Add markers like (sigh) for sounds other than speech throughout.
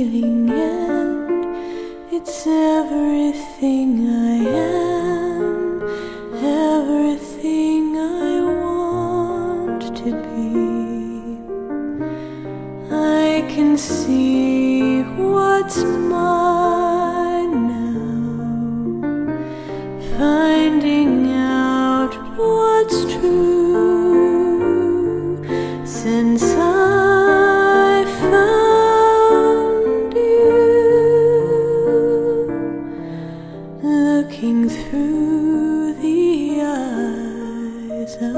feeling and it's everything I am, everything I want to be. I can see what's mine now, finding out what's true.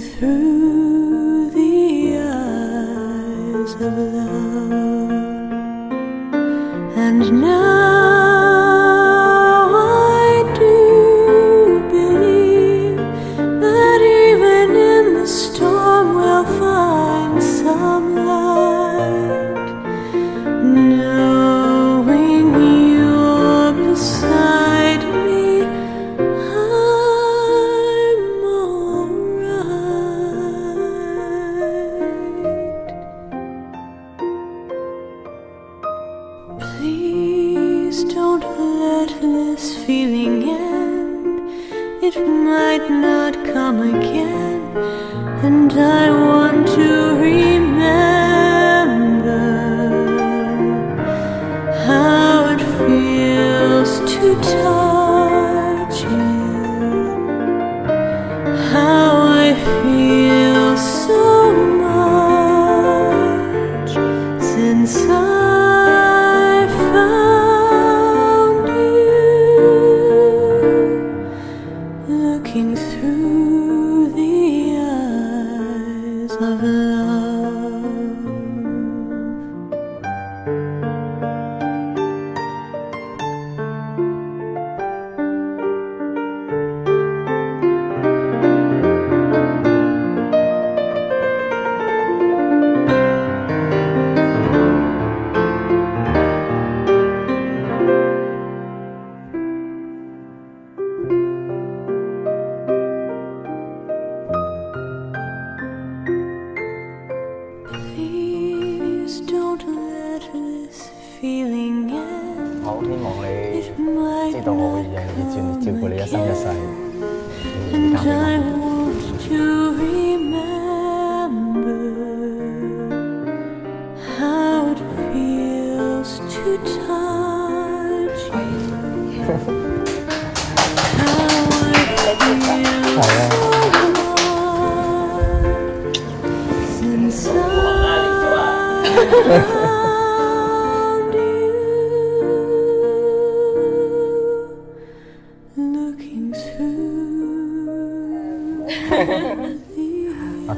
through the eyes of love, and now Please don't let this feeling end. It might not come again, and I want to remember how it feels to touch you, how I feel so much since I 希望你知道我会认真照顾你一生一世，你儿子交给我。哎呀！不好拉，你说吧。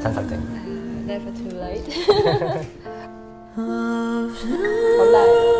我真实正。 Never too late。 (laughs) (laughs) of 好靓。